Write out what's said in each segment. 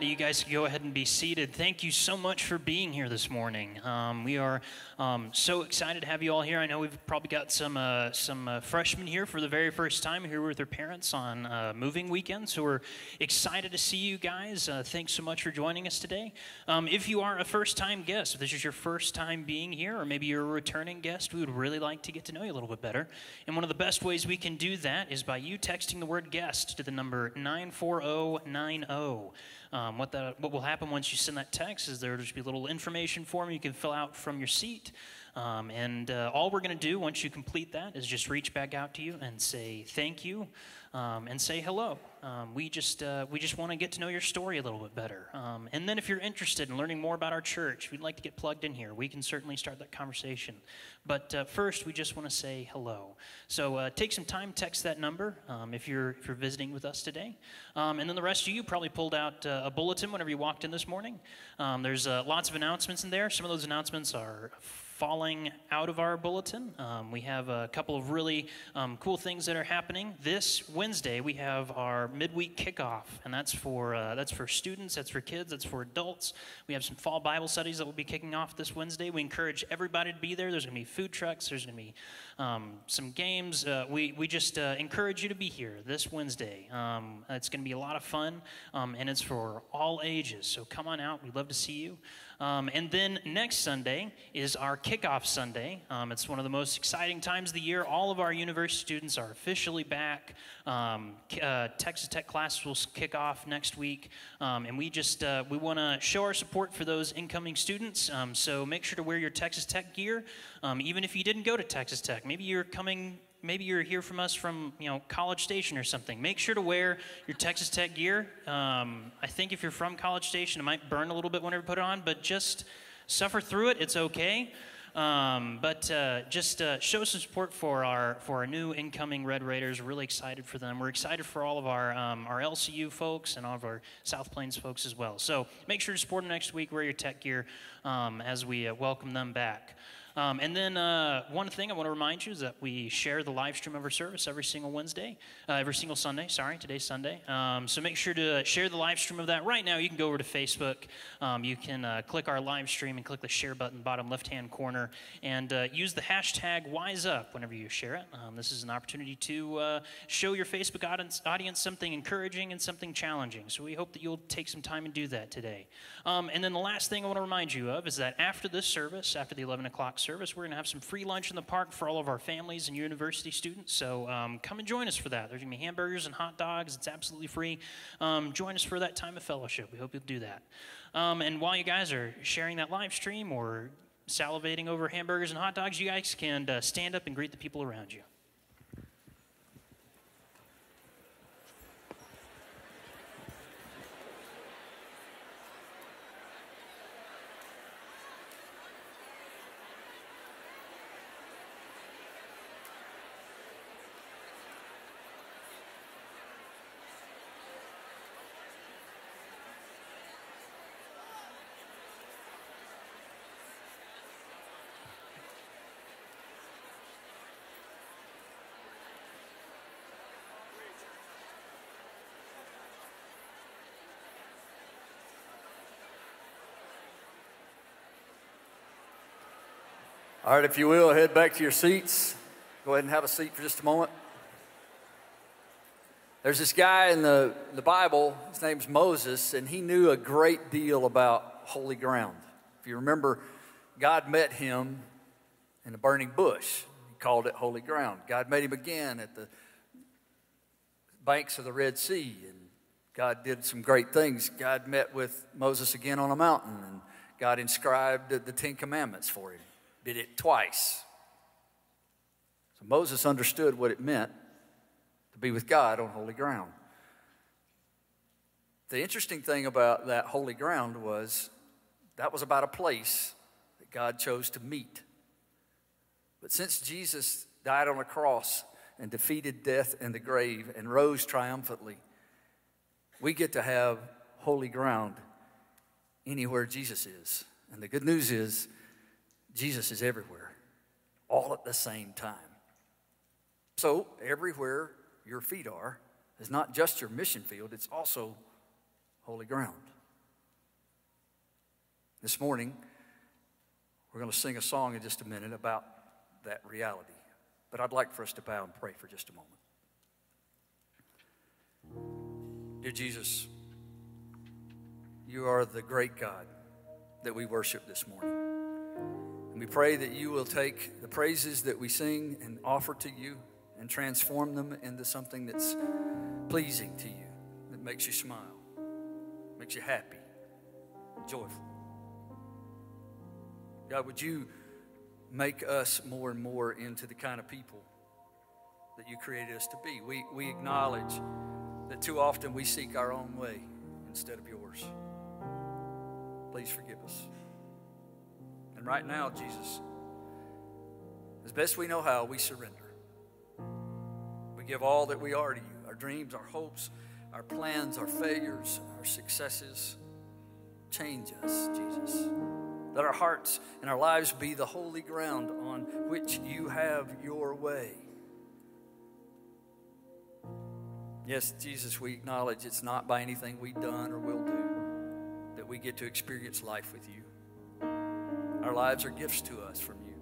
You guys go ahead and be seated. Thank you so much for being here this morning. Um, we are um, so excited to have you all here. I know we've probably got some uh, some uh, freshmen here for the very first time here with their parents on uh, moving weekend. So we're excited to see you guys. Uh, thanks so much for joining us today. Um, if you are a first-time guest, if this is your first time being here, or maybe you're a returning guest, we would really like to get to know you a little bit better. And one of the best ways we can do that is by you texting the word guest to the number 94090. Um, what, that, what will happen once you send that text is there will just be a little information form you can fill out from your seat. Um, and uh, all we're going to do once you complete that is just reach back out to you and say thank you. Um, and say hello. Um, we just uh, we just want to get to know your story a little bit better. Um, and then if you're interested in learning more about our church, you'd like to get plugged in here, we can certainly start that conversation. But uh, first, we just want to say hello. So uh, take some time, text that number um, if you're if you're visiting with us today. Um, and then the rest of you probably pulled out uh, a bulletin whenever you walked in this morning. Um, there's uh, lots of announcements in there. Some of those announcements are falling out of our bulletin. Um, we have a couple of really um, cool things that are happening. This Wednesday, we have our midweek kickoff, and that's for uh, that's for students, that's for kids, that's for adults. We have some fall Bible studies that will be kicking off this Wednesday. We encourage everybody to be there. There's going to be food trucks. There's going to be um, some games. Uh, we we just uh, encourage you to be here this Wednesday. Um, it's going to be a lot of fun, um, and it's for all ages. So come on out. We'd love to see you. Um, and then next Sunday is our kickoff Sunday. Um, it's one of the most exciting times of the year. All of our university students are officially back. Um, uh, Texas Tech classes will kick off next week, um, and we just uh, we want to show our support for those incoming students. Um, so make sure to wear your Texas Tech gear, um, even if you didn't go to Texas Tech. Maybe you're coming maybe you're here from us from you know College Station or something. Make sure to wear your Texas Tech gear. Um, I think if you're from College Station, it might burn a little bit whenever you put it on, but just suffer through it. It's okay. Um, but uh, just uh, show some support for our for our new incoming Red Raiders. Really excited for them. We're excited for all of our um, our LCU folks and all of our South Plains folks as well. So make sure to support them next week. Wear your tech gear um, as we uh, welcome them back. Um, and then uh, one thing I want to remind you is that we share the live stream of our service every single Wednesday, uh, every single Sunday. Sorry, today's Sunday. Um, so make sure to share the live stream of that. Right now, you can go over to Facebook. Um, you can uh, click our live stream and click the share button, bottom left-hand corner, and uh, use the hashtag WiseUp whenever you share it. Um, this is an opportunity to uh, show your Facebook audience, audience something encouraging and something challenging. So we hope that you'll take some time and do that today. Um, and then the last thing I want to remind you of is that after this service, after the 11 o'clock service, we're going to have some free lunch in the park for all of our families and university students. So um, come and join us for that. There's going to be hamburgers and hot dogs. It's absolutely free. Um, join us for that time of fellowship. We hope you'll do that. Um, and while you guys are sharing that live stream or salivating over hamburgers and hot dogs, you guys can uh, stand up and greet the people around you. All right, if you will, head back to your seats. Go ahead and have a seat for just a moment. There's this guy in the, the Bible, his name's Moses, and he knew a great deal about holy ground. If you remember, God met him in a burning bush. He called it holy ground. God met him again at the banks of the Red Sea, and God did some great things. God met with Moses again on a mountain, and God inscribed the Ten Commandments for him did it twice. So Moses understood what it meant to be with God on holy ground. The interesting thing about that holy ground was that was about a place that God chose to meet. But since Jesus died on a cross and defeated death and the grave and rose triumphantly, we get to have holy ground anywhere Jesus is. And the good news is, Jesus is everywhere, all at the same time. So, everywhere your feet are is not just your mission field, it's also holy ground. This morning, we're going to sing a song in just a minute about that reality. But I'd like for us to bow and pray for just a moment. Dear Jesus, you are the great God that we worship this morning. And we pray that you will take the praises that we sing and offer to you and transform them into something that's pleasing to you, that makes you smile, makes you happy, joyful. God, would you make us more and more into the kind of people that you created us to be. We, we acknowledge that too often we seek our own way instead of yours. Please forgive us. Right now, Jesus, as best we know how, we surrender. We give all that we are to you our dreams, our hopes, our plans, our failures, our successes. Change us, Jesus. Let our hearts and our lives be the holy ground on which you have your way. Yes, Jesus, we acknowledge it's not by anything we've done or will do that we get to experience life with you. Our lives are gifts to us from you.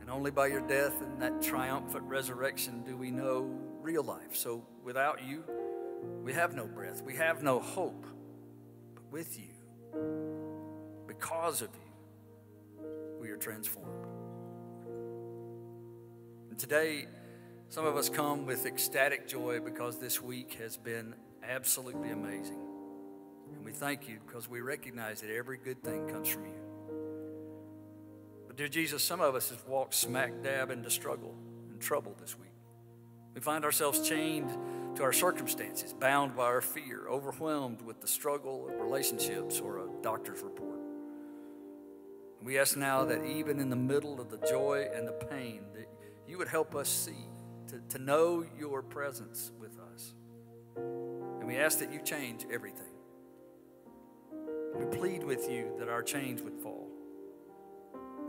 And only by your death and that triumphant resurrection do we know real life. So without you, we have no breath, we have no hope. But with you, because of you, we are transformed. And today, some of us come with ecstatic joy because this week has been absolutely amazing. And we thank you because we recognize that every good thing comes from you. Dear Jesus, some of us have walked smack dab into struggle and trouble this week. We find ourselves chained to our circumstances, bound by our fear, overwhelmed with the struggle of relationships or a doctor's report. We ask now that even in the middle of the joy and the pain, that you would help us see to, to know your presence with us. And we ask that you change everything. We plead with you that our chains would fall,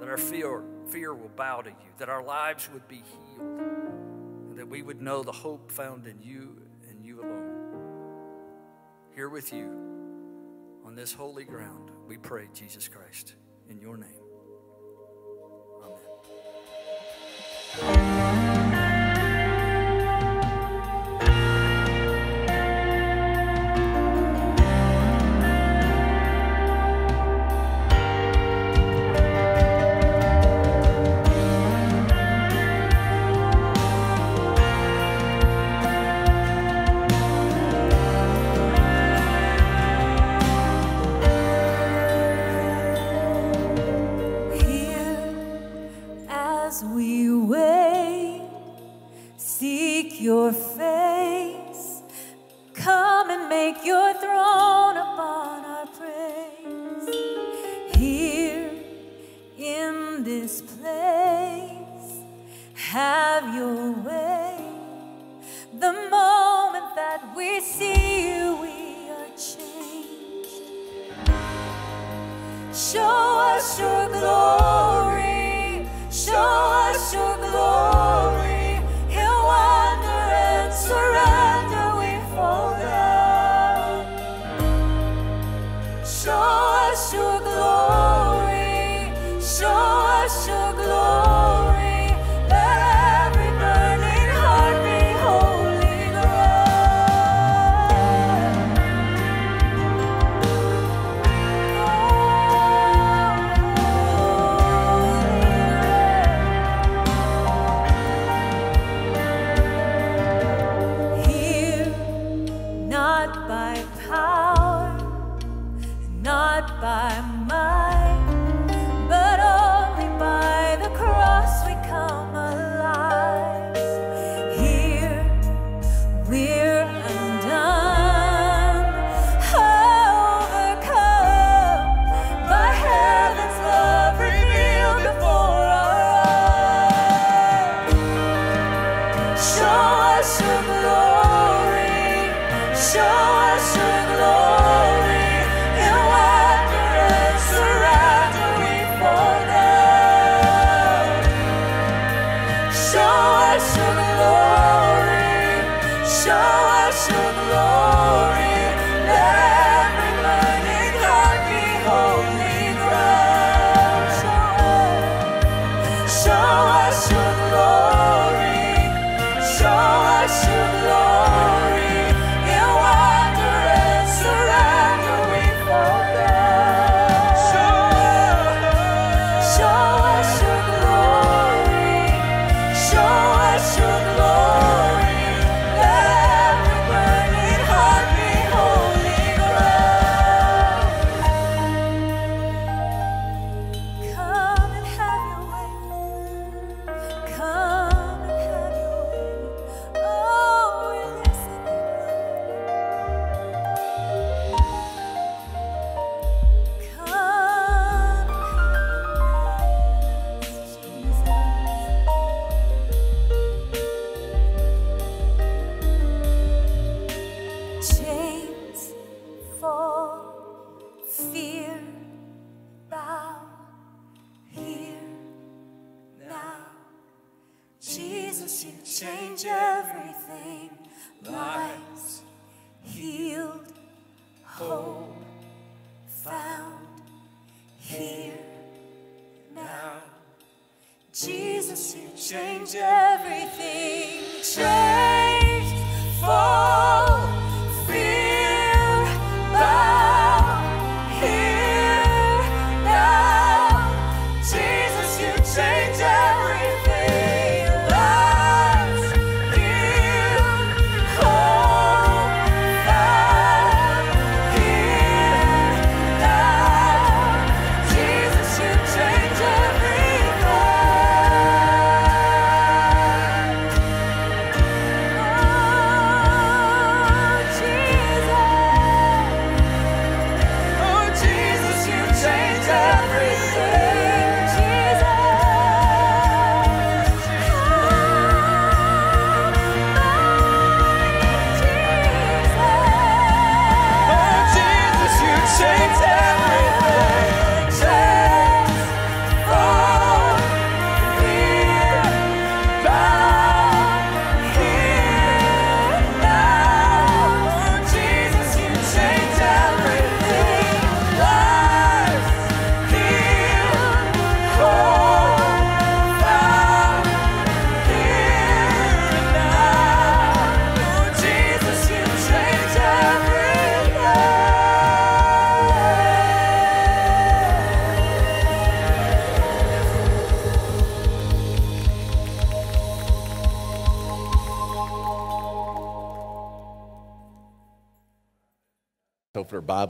that our fear, fear will bow to you, that our lives would be healed, and that we would know the hope found in you and you alone. Here with you on this holy ground, we pray, Jesus Christ, in your name. Not by power, not by might,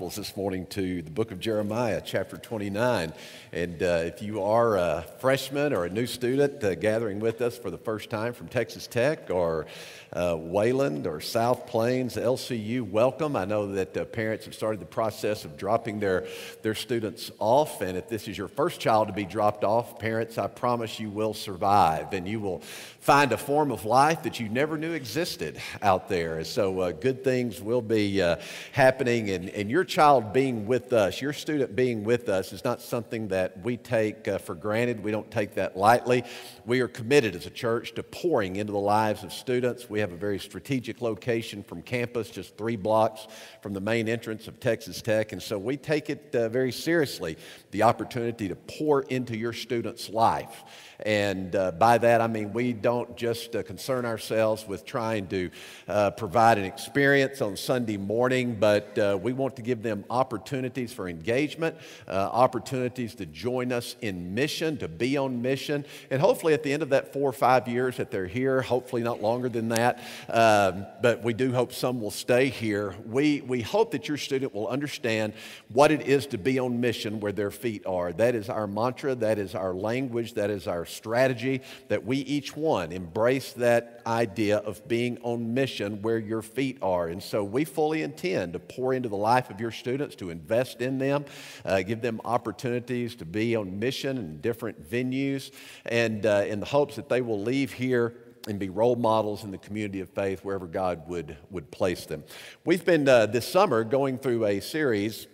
Bibles this morning to the book of Jeremiah, chapter 29. And uh, if you are a freshman or a new student uh, gathering with us for the first time from Texas Tech or uh, Wayland or South Plains, LCU, welcome. I know that uh, parents have started the process of dropping their, their students off. And if this is your first child to be dropped off, parents, I promise you will survive and you will find a form of life that you never knew existed out there. So uh, good things will be uh, happening. And, and your child being with us, your student being with us, is not something that we take uh, for granted. We don't take that lightly. We are committed as a church to pouring into the lives of students. We have a very strategic location from campus, just three blocks from the main entrance of Texas Tech. And so we take it uh, very seriously the opportunity to pour into your student's life. And uh, by that, I mean we don't just uh, concern ourselves with trying to uh, provide an experience on Sunday morning, but uh, we want to give them opportunities for engagement, uh, opportunities to join us in mission, to be on mission. And hopefully, at the end of that four or five years that they're here, hopefully not longer than that, um, but we do hope some will stay here. We, we hope that your student will understand what it is to be on mission where their feet are. That is our mantra, that is our language, that is our strategy, that we each one embrace that idea of being on mission where your feet are. And so we fully intend to pour into the life of your students, to invest in them, uh, give them opportunities to be on mission in different venues, and uh, in the hopes that they will leave here and be role models in the community of faith wherever God would, would place them. We've been uh, this summer going through a series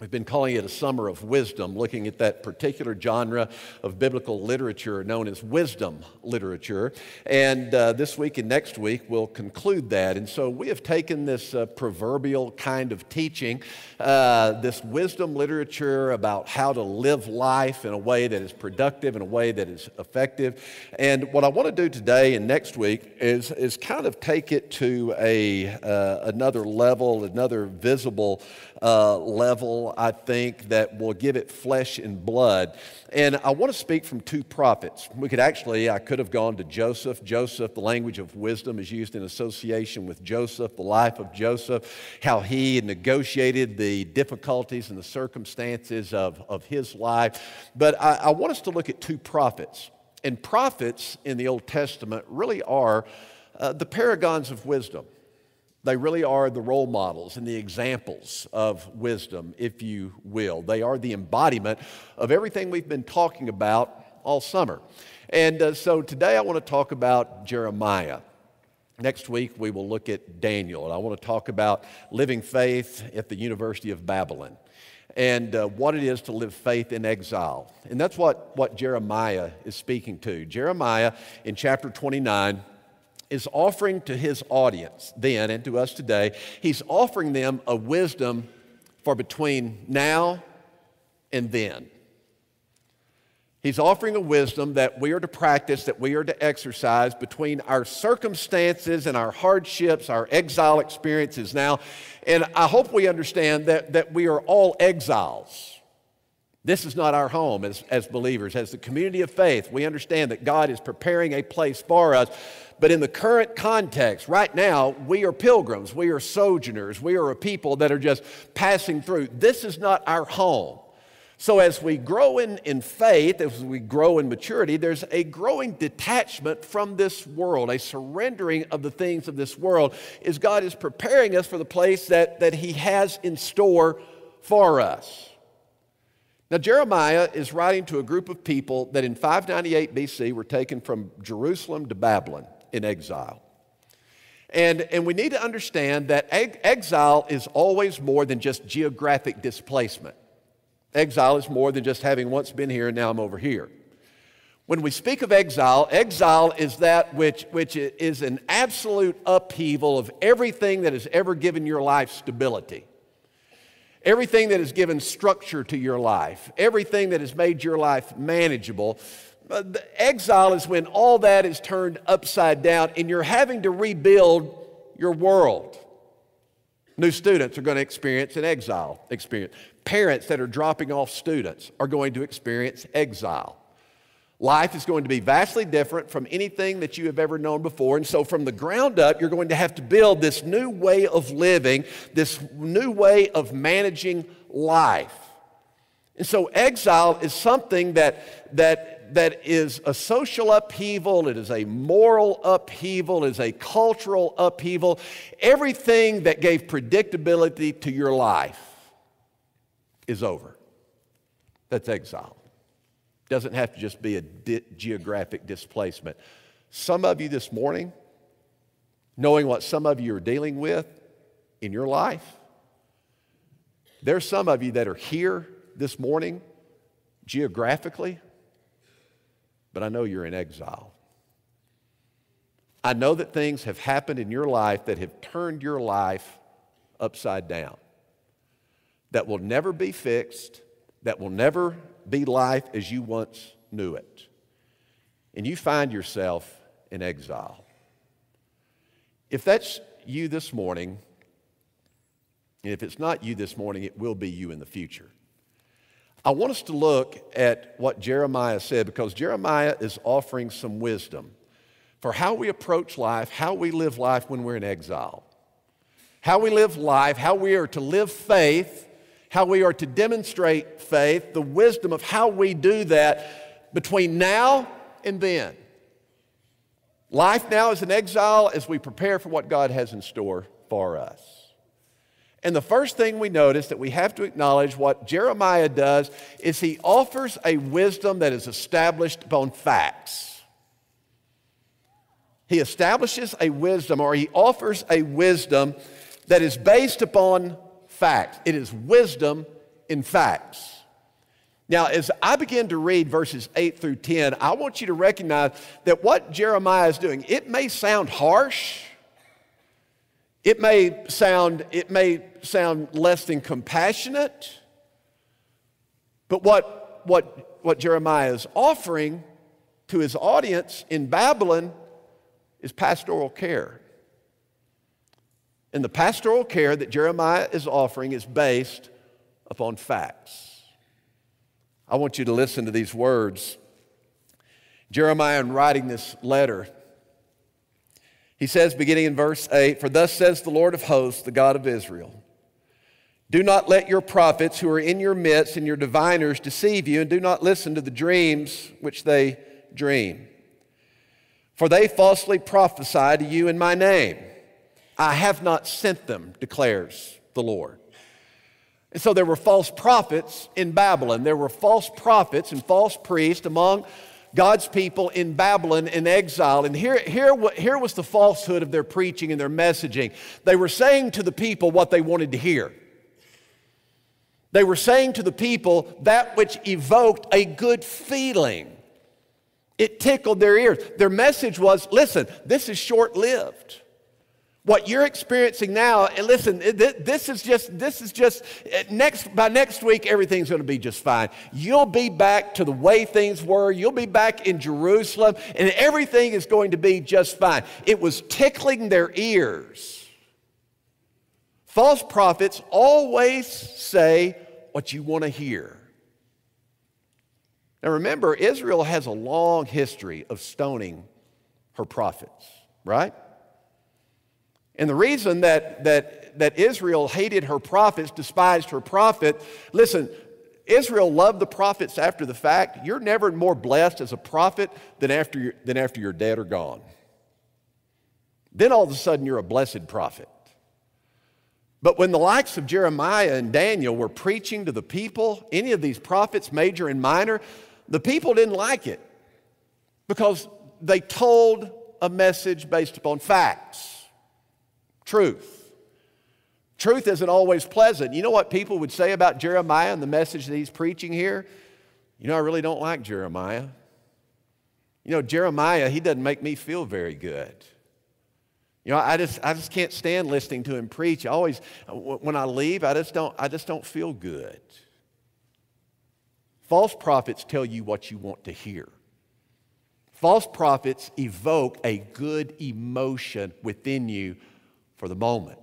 We've been calling it a summer of wisdom, looking at that particular genre of biblical literature known as wisdom literature. And uh, this week and next week, we'll conclude that. And so we have taken this uh, proverbial kind of teaching, uh, this wisdom literature about how to live life in a way that is productive, in a way that is effective. And what I want to do today and next week is, is kind of take it to a, uh, another level, another visible uh, level, I think, that will give it flesh and blood. And I want to speak from two prophets. We could actually, I could have gone to Joseph. Joseph, the language of wisdom is used in association with Joseph, the life of Joseph, how he negotiated the difficulties and the circumstances of, of his life. But I, I want us to look at two prophets. And prophets in the Old Testament really are uh, the paragons of wisdom. They really are the role models and the examples of wisdom, if you will. They are the embodiment of everything we've been talking about all summer. And uh, so today I want to talk about Jeremiah. Next week we will look at Daniel, and I want to talk about living faith at the University of Babylon and uh, what it is to live faith in exile. And that's what, what Jeremiah is speaking to. Jeremiah in chapter 29 is offering to his audience then and to us today, he's offering them a wisdom for between now and then. He's offering a wisdom that we are to practice, that we are to exercise between our circumstances and our hardships, our exile experiences now. And I hope we understand that, that we are all exiles. This is not our home as, as believers. As the community of faith, we understand that God is preparing a place for us. But in the current context, right now, we are pilgrims, we are sojourners, we are a people that are just passing through. This is not our home. So, as we grow in, in faith, as we grow in maturity, there's a growing detachment from this world, a surrendering of the things of this world, as God is preparing us for the place that, that He has in store for us. Now, Jeremiah is writing to a group of people that in 598 BC were taken from Jerusalem to Babylon in exile. And, and we need to understand that exile is always more than just geographic displacement. Exile is more than just having once been here and now I'm over here. When we speak of exile, exile is that which, which is an absolute upheaval of everything that has ever given your life stability, everything that has given structure to your life, everything that has made your life manageable. Uh, exile is when all that is turned upside down and you're having to rebuild your world. New students are going to experience an exile experience. Parents that are dropping off students are going to experience exile. Life is going to be vastly different from anything that you have ever known before. And so, from the ground up, you're going to have to build this new way of living, this new way of managing life. And so, exile is something that, that, that is a social upheaval, it is a moral upheaval, it is a cultural upheaval. Everything that gave predictability to your life is over. That's exile. Doesn't have to just be a di- geographic displacement. Some of you this morning, knowing what some of you are dealing with in your life, there's some of you that are here this morning geographically, but I know you're in exile. I know that things have happened in your life that have turned your life upside down that will never be fixed, that will never be life as you once knew it. And you find yourself in exile. If that's you this morning, and if it's not you this morning, it will be you in the future. I want us to look at what Jeremiah said because Jeremiah is offering some wisdom for how we approach life, how we live life when we're in exile, how we live life, how we are to live faith how we are to demonstrate faith, the wisdom of how we do that between now and then. Life now is an exile as we prepare for what God has in store for us. And the first thing we notice that we have to acknowledge what Jeremiah does is he offers a wisdom that is established upon facts. He establishes a wisdom or he offers a wisdom that is based upon facts. It is wisdom in facts. Now, as I begin to read verses 8 through 10, I want you to recognize that what Jeremiah is doing, it may sound harsh. It may sound, it may sound less than compassionate. But what, what, what Jeremiah is offering to his audience in Babylon is pastoral care. And the pastoral care that Jeremiah is offering is based upon facts. I want you to listen to these words. Jeremiah, in writing this letter, he says, beginning in verse 8, For thus says the Lord of hosts, the God of Israel Do not let your prophets who are in your midst and your diviners deceive you, and do not listen to the dreams which they dream. For they falsely prophesy to you in my name. I have not sent them, declares the Lord. And so there were false prophets in Babylon. There were false prophets and false priests among God's people in Babylon in exile. And here, here, here was the falsehood of their preaching and their messaging. They were saying to the people what they wanted to hear. They were saying to the people that which evoked a good feeling It tickled their ears. Their message was listen, this is short lived. What you're experiencing now, and listen, this is just, this is just, eh, next, by next week, everything's going to be just fine. You'll be back to the way things were. You'll be back in Jerusalem, and everything is going to be just fine. It was tickling their ears. False prophets always say what you want to hear. Now remember, Israel has a long history of stoning her prophets, right? And the reason that, that, that Israel hated her prophets, despised her prophet, listen, Israel loved the prophets after the fact. You're never more blessed as a prophet than after you're, than after you're dead or gone. Then all of a sudden you're a blessed prophet. But when the likes of Jeremiah and Daniel were preaching to the people, any of these prophets, major and minor, the people didn't like it because they told a message based upon facts, truth. Truth isn't always pleasant. You know what people would say about Jeremiah and the message that he's preaching here? You know, I really don't like Jeremiah. You know, Jeremiah, he doesn't make me feel very good. You know, I just, I just can't stand listening to him preach. I always, when I leave, I just don't, I just don't feel good. False prophets tell you what you want to hear. False prophets evoke a good emotion within you for the moment.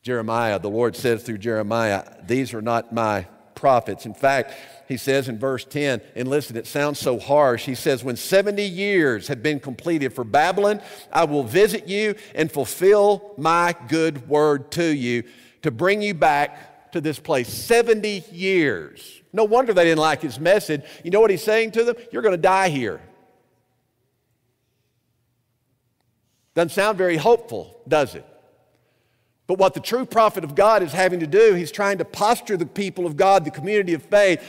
Jeremiah, the Lord says through Jeremiah, These are not my prophets. In fact, he says in verse 10, and listen, it sounds so harsh. He says, When 70 years have been completed for Babylon, I will visit you and fulfill my good word to you to bring you back to this place 70 years. No wonder they didn't like his message. You know what he's saying to them? You're going to die here. Doesn't sound very hopeful, does it? But what the true prophet of God is having to do, he's trying to posture the people of God, the community of faith.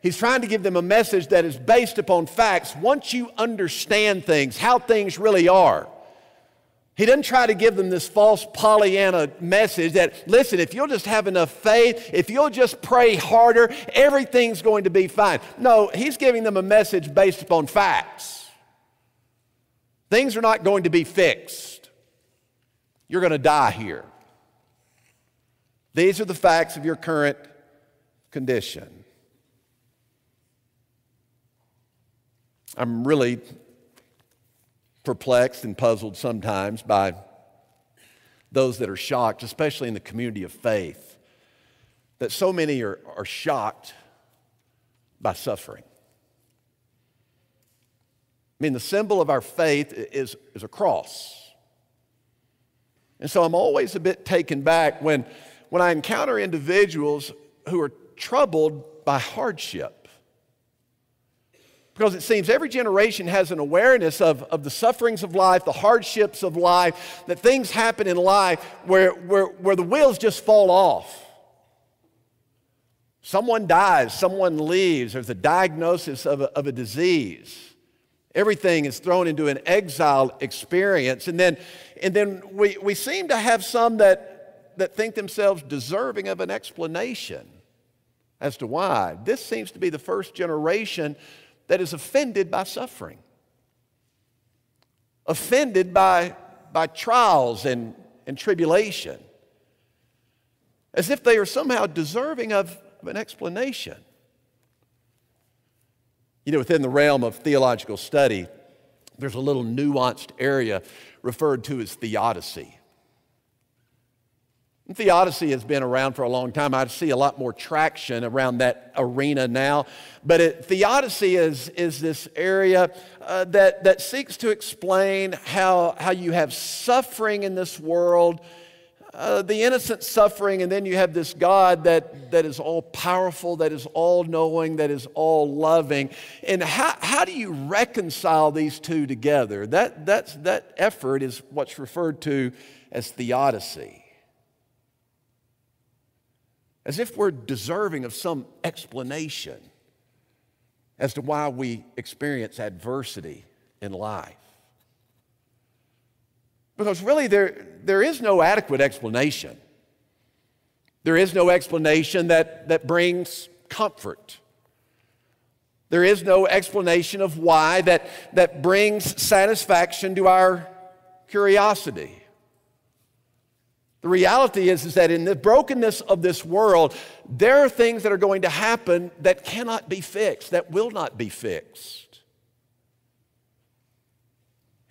He's trying to give them a message that is based upon facts. Once you understand things, how things really are, he doesn't try to give them this false Pollyanna message that, listen, if you'll just have enough faith, if you'll just pray harder, everything's going to be fine. No, he's giving them a message based upon facts. Things are not going to be fixed. You're going to die here. These are the facts of your current condition. I'm really perplexed and puzzled sometimes by those that are shocked, especially in the community of faith, that so many are, are shocked by suffering. I mean, the symbol of our faith is, is a cross. And so I'm always a bit taken back when, when I encounter individuals who are troubled by hardship. Because it seems every generation has an awareness of, of the sufferings of life, the hardships of life, that things happen in life where, where, where the wheels just fall off. Someone dies, someone leaves, there's a diagnosis of a, of a disease. Everything is thrown into an exile experience. And then, and then we, we seem to have some that, that think themselves deserving of an explanation as to why. This seems to be the first generation that is offended by suffering, offended by, by trials and, and tribulation, as if they are somehow deserving of, of an explanation. You know, within the realm of theological study, there's a little nuanced area referred to as theodicy. Theodicy has been around for a long time. I see a lot more traction around that arena now. But it, theodicy is, is this area uh, that, that seeks to explain how, how you have suffering in this world, uh, the innocent suffering, and then you have this God that, that is all powerful, that is all knowing, that is all loving. And how, how do you reconcile these two together? That, that's, that effort is what's referred to as theodicy as if we're deserving of some explanation as to why we experience adversity in life. Because really, there, there is no adequate explanation. There is no explanation that, that brings comfort. There is no explanation of why that, that brings satisfaction to our curiosity. The reality is, is that in the brokenness of this world, there are things that are going to happen that cannot be fixed, that will not be fixed.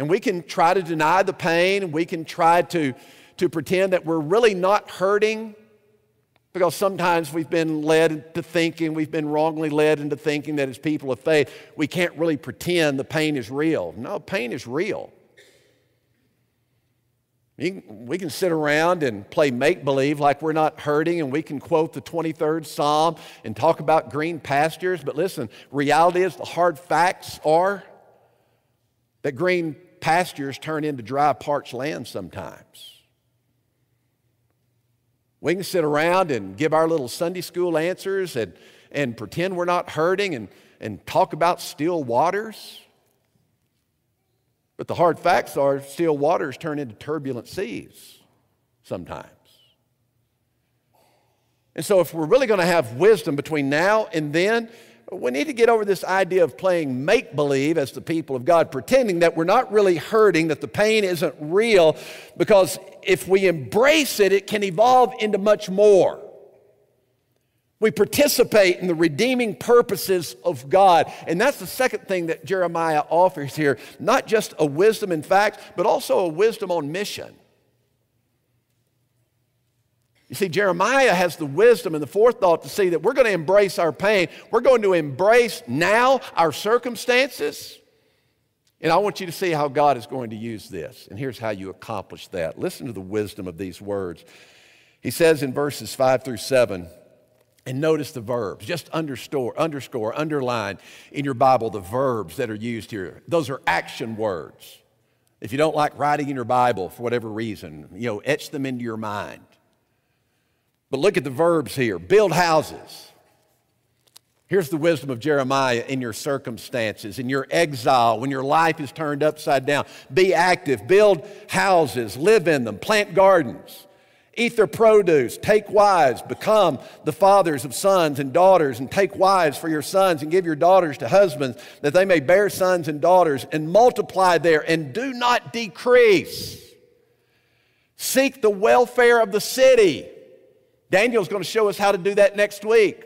And we can try to deny the pain, and we can try to, to pretend that we're really not hurting because sometimes we've been led into thinking, we've been wrongly led into thinking that as people of faith, we can't really pretend the pain is real. No, pain is real. We can sit around and play make believe like we're not hurting, and we can quote the 23rd Psalm and talk about green pastures. But listen, reality is the hard facts are that green pastures turn into dry, parched land sometimes. We can sit around and give our little Sunday school answers and, and pretend we're not hurting and, and talk about still waters. But the hard facts are still waters turn into turbulent seas sometimes. And so, if we're really going to have wisdom between now and then, we need to get over this idea of playing make believe as the people of God, pretending that we're not really hurting, that the pain isn't real, because if we embrace it, it can evolve into much more. We participate in the redeeming purposes of God. And that's the second thing that Jeremiah offers here not just a wisdom in fact, but also a wisdom on mission. You see, Jeremiah has the wisdom and the forethought to see that we're going to embrace our pain. We're going to embrace now our circumstances. And I want you to see how God is going to use this. And here's how you accomplish that. Listen to the wisdom of these words. He says in verses 5 through 7 and notice the verbs. Just underscore, underscore, underline in your Bible the verbs that are used here. Those are action words. If you don't like writing in your Bible for whatever reason, you know, etch them into your mind. But look at the verbs here build houses. Here's the wisdom of Jeremiah in your circumstances, in your exile, when your life is turned upside down. Be active, build houses, live in them, plant gardens. Eat their produce, take wives, become the fathers of sons and daughters, and take wives for your sons, and give your daughters to husbands, that they may bear sons and daughters, and multiply there, and do not decrease. Seek the welfare of the city. Daniel's going to show us how to do that next week.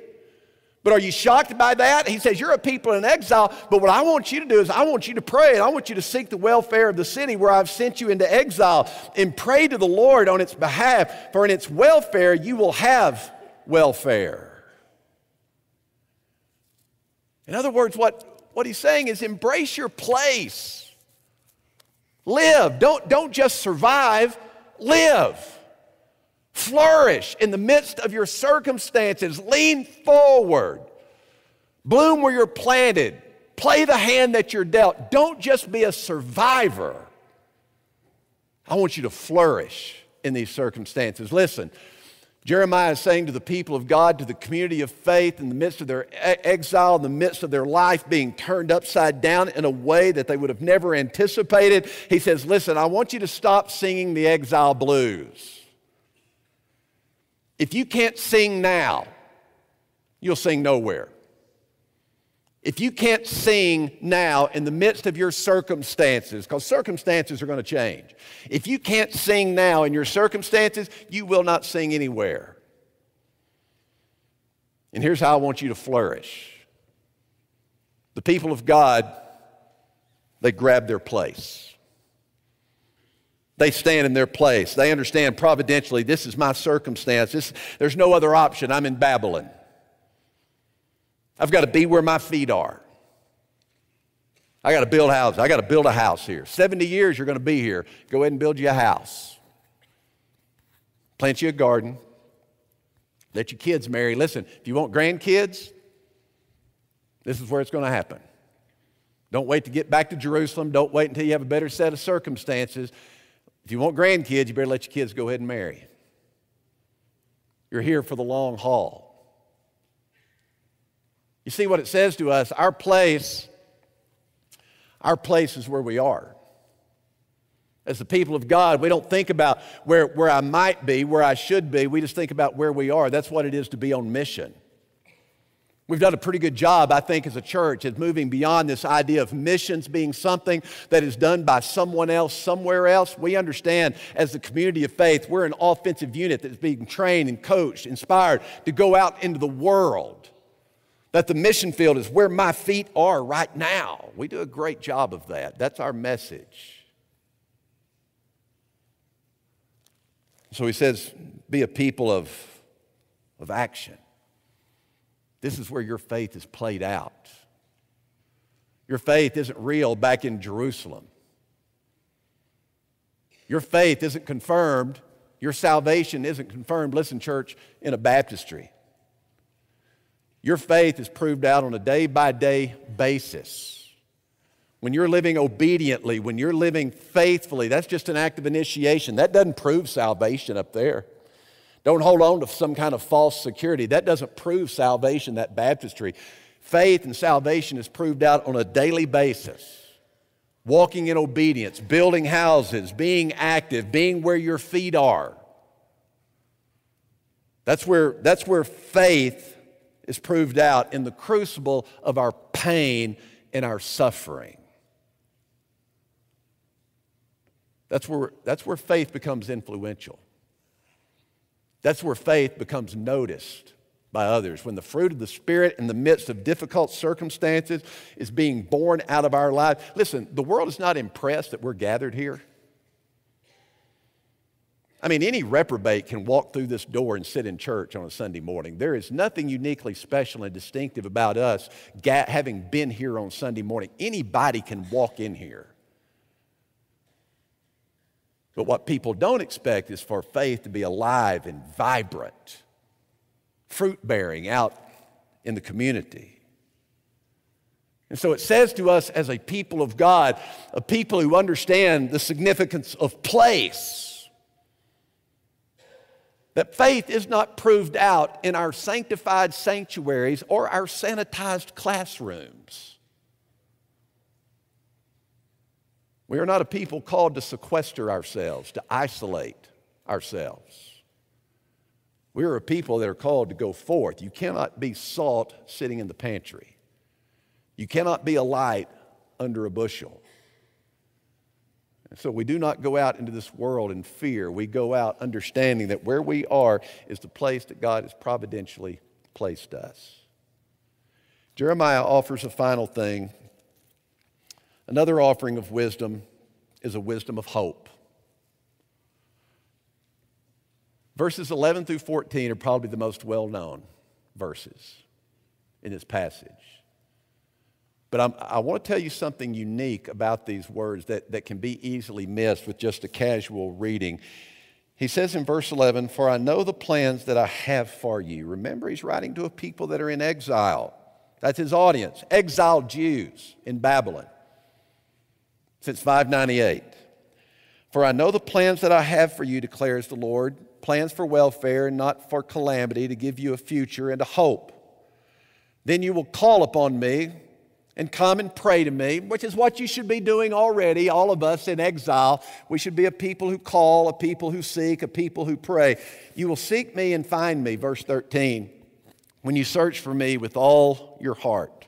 But are you shocked by that? He says, You're a people in exile, but what I want you to do is I want you to pray and I want you to seek the welfare of the city where I've sent you into exile and pray to the Lord on its behalf, for in its welfare you will have welfare. In other words, what, what he's saying is embrace your place. Live. Don't, don't just survive, live. Flourish in the midst of your circumstances. Lean forward. Bloom where you're planted. Play the hand that you're dealt. Don't just be a survivor. I want you to flourish in these circumstances. Listen, Jeremiah is saying to the people of God, to the community of faith, in the midst of their exile, in the midst of their life being turned upside down in a way that they would have never anticipated, he says, Listen, I want you to stop singing the exile blues. If you can't sing now, you'll sing nowhere. If you can't sing now in the midst of your circumstances, because circumstances are going to change, if you can't sing now in your circumstances, you will not sing anywhere. And here's how I want you to flourish the people of God, they grab their place. They stand in their place. They understand providentially, this is my circumstance. This, there's no other option. I'm in Babylon. I've got to be where my feet are. I got to build houses. I got to build a house here. 70 years you're going to be here. Go ahead and build you a house. Plant you a garden. Let your kids marry. Listen, if you want grandkids, this is where it's going to happen. Don't wait to get back to Jerusalem. Don't wait until you have a better set of circumstances. If you want grandkids, you better let your kids go ahead and marry. You're here for the long haul. You see what it says to us? Our place, our place is where we are. As the people of God, we don't think about where, where I might be, where I should be. We just think about where we are. That's what it is to be on mission. We've done a pretty good job, I think, as a church, at moving beyond this idea of missions being something that is done by someone else somewhere else. We understand as the community of faith, we're an offensive unit that's being trained and coached, inspired to go out into the world. That the mission field is where my feet are right now. We do a great job of that. That's our message. So he says, be a people of, of action. This is where your faith is played out. Your faith isn't real back in Jerusalem. Your faith isn't confirmed. Your salvation isn't confirmed, listen, church, in a baptistry. Your faith is proved out on a day by day basis. When you're living obediently, when you're living faithfully, that's just an act of initiation. That doesn't prove salvation up there. Don't hold on to some kind of false security. That doesn't prove salvation, that baptistry. Faith and salvation is proved out on a daily basis. Walking in obedience, building houses, being active, being where your feet are. That's where, that's where faith is proved out in the crucible of our pain and our suffering. That's where, that's where faith becomes influential. That's where faith becomes noticed by others. When the fruit of the Spirit in the midst of difficult circumstances is being born out of our lives. Listen, the world is not impressed that we're gathered here. I mean, any reprobate can walk through this door and sit in church on a Sunday morning. There is nothing uniquely special and distinctive about us having been here on Sunday morning. Anybody can walk in here. But what people don't expect is for faith to be alive and vibrant, fruit bearing out in the community. And so it says to us as a people of God, a people who understand the significance of place, that faith is not proved out in our sanctified sanctuaries or our sanitized classrooms. We are not a people called to sequester ourselves, to isolate ourselves. We are a people that are called to go forth. You cannot be salt sitting in the pantry. You cannot be a light under a bushel. And so we do not go out into this world in fear. We go out understanding that where we are is the place that God has providentially placed us. Jeremiah offers a final thing Another offering of wisdom is a wisdom of hope. Verses 11 through 14 are probably the most well known verses in this passage. But I'm, i want to tell you something unique about these words that, that can be easily missed with just a casual reading. He says in verse 11, For I know the plans that I have for you. Remember, he's writing to a people that are in exile. That's his audience, exiled Jews in Babylon since 598. For I know the plans that I have for you, declares the Lord plans for welfare and not for calamity, to give you a future and a hope. Then you will call upon me and come and pray to me, which is what you should be doing already, all of us in exile. We should be a people who call, a people who seek, a people who pray. You will seek me and find me, verse 13, when you search for me with all your heart.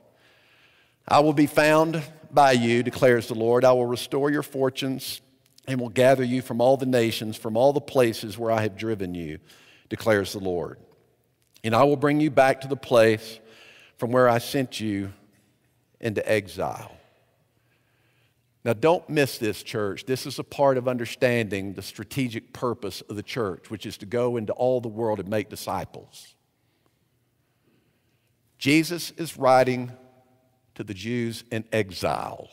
I will be found by you, declares the Lord. I will restore your fortunes and will gather you from all the nations, from all the places where I have driven you, declares the Lord. And I will bring you back to the place from where I sent you into exile. Now, don't miss this, church. This is a part of understanding the strategic purpose of the church, which is to go into all the world and make disciples. Jesus is writing to the Jews in exile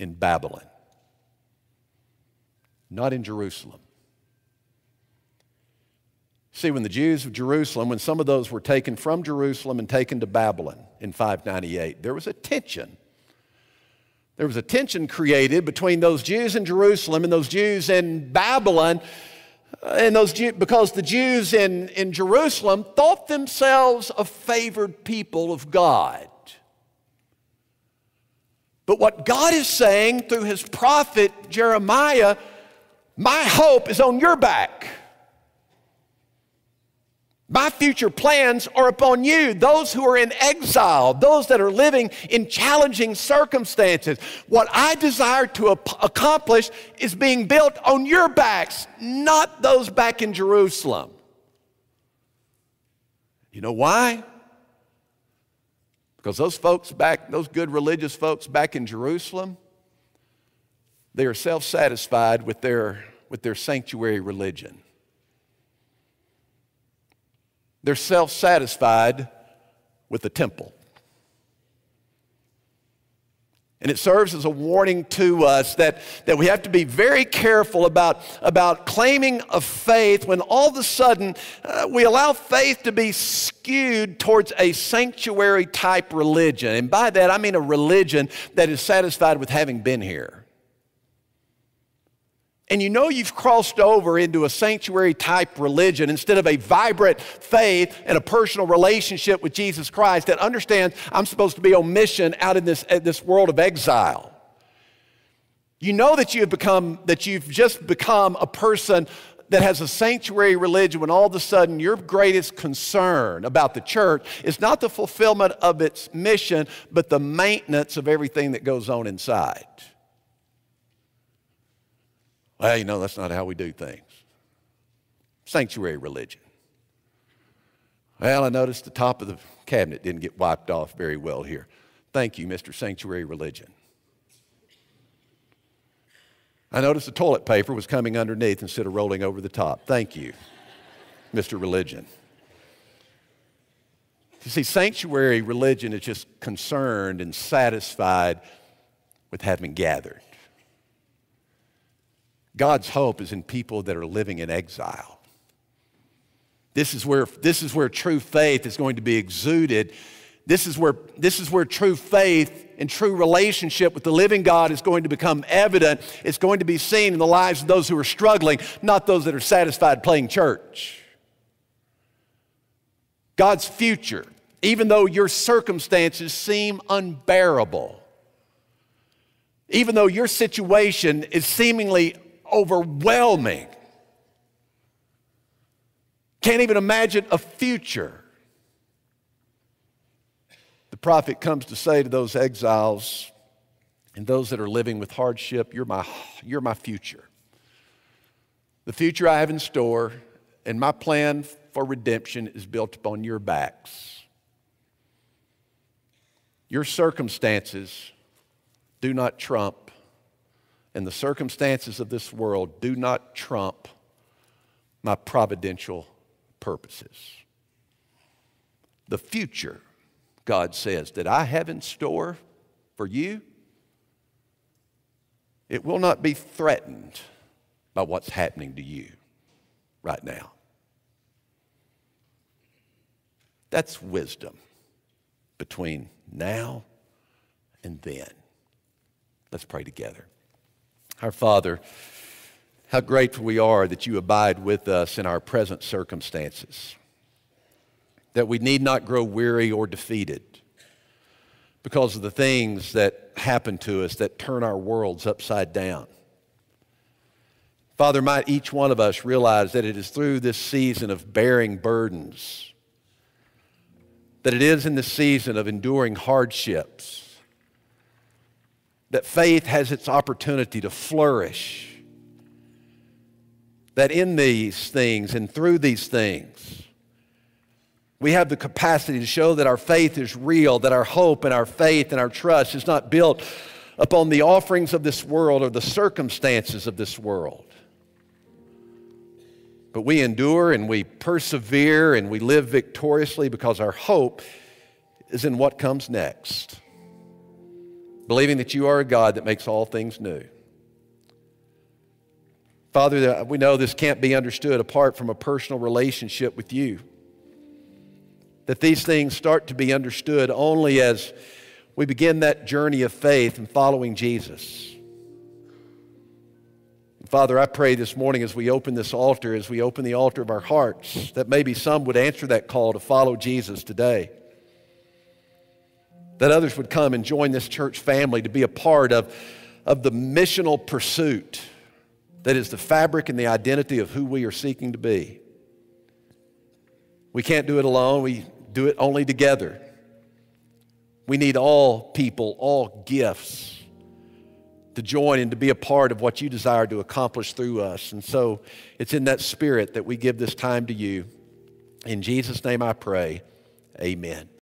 in Babylon, not in Jerusalem. See, when the Jews of Jerusalem, when some of those were taken from Jerusalem and taken to Babylon in 598, there was a tension. There was a tension created between those Jews in Jerusalem and those Jews in Babylon. And those Jew, because the Jews in, in Jerusalem thought themselves a favored people of God. But what God is saying through his prophet Jeremiah, my hope is on your back. My future plans are upon you, those who are in exile, those that are living in challenging circumstances. What I desire to accomplish is being built on your backs, not those back in Jerusalem. You know why? Because those folks back, those good religious folks back in Jerusalem, they are self satisfied with their, with their sanctuary religion. They're self satisfied with the temple. And it serves as a warning to us that, that we have to be very careful about, about claiming a faith when all of a sudden uh, we allow faith to be skewed towards a sanctuary type religion. And by that, I mean a religion that is satisfied with having been here and you know you've crossed over into a sanctuary type religion instead of a vibrant faith and a personal relationship with Jesus Christ that understands I'm supposed to be on mission out in this, this world of exile. You know that you have become, that you've just become a person that has a sanctuary religion when all of a sudden your greatest concern about the church is not the fulfillment of its mission, but the maintenance of everything that goes on inside. Well, you know, that's not how we do things. Sanctuary religion. Well, I noticed the top of the cabinet didn't get wiped off very well here. Thank you, Mr. Sanctuary Religion. I noticed the toilet paper was coming underneath instead of rolling over the top. Thank you, Mr. Religion. You see, sanctuary religion is just concerned and satisfied with having gathered. God's hope is in people that are living in exile. This is where, this is where true faith is going to be exuded. This is, where, this is where true faith and true relationship with the living God is going to become evident. It's going to be seen in the lives of those who are struggling, not those that are satisfied playing church. God's future, even though your circumstances seem unbearable, even though your situation is seemingly overwhelming. Can't even imagine a future. The prophet comes to say to those exiles and those that are living with hardship, You're my, you're my future. The future I have in store and my plan for redemption is built upon your backs. Your circumstances do not trump and the circumstances of this world do not trump my providential purposes. The future, God says, that I have in store for you, it will not be threatened by what's happening to you right now. That's wisdom between now and then. Let's pray together. Our Father, how grateful we are that you abide with us in our present circumstances, that we need not grow weary or defeated because of the things that happen to us that turn our worlds upside down. Father, might each one of us realize that it is through this season of bearing burdens, that it is in the season of enduring hardships that faith has its opportunity to flourish. That in these things and through these things, we have the capacity to show that our faith is real, that our hope and our faith and our trust is not built upon the offerings of this world or the circumstances of this world. But we endure and we persevere and we live victoriously because our hope is in what comes next believing that you are a God that makes all things new. Father, we know this can't be understood apart from a personal relationship with you. That these things start to be understood only as we begin that journey of faith and following Jesus. Father, I pray this morning as we open this altar, as we open the altar of our hearts, that maybe some would answer that call to follow Jesus today that others would come and join this church family to be a part of, of the missional pursuit that is the fabric and the identity of who we are seeking to be. We can't do it alone, we do it only together. We need all people, all gifts to join and to be a part of what you desire to accomplish through us. And so it's in that spirit that we give this time to you. In Jesus' name I pray, amen.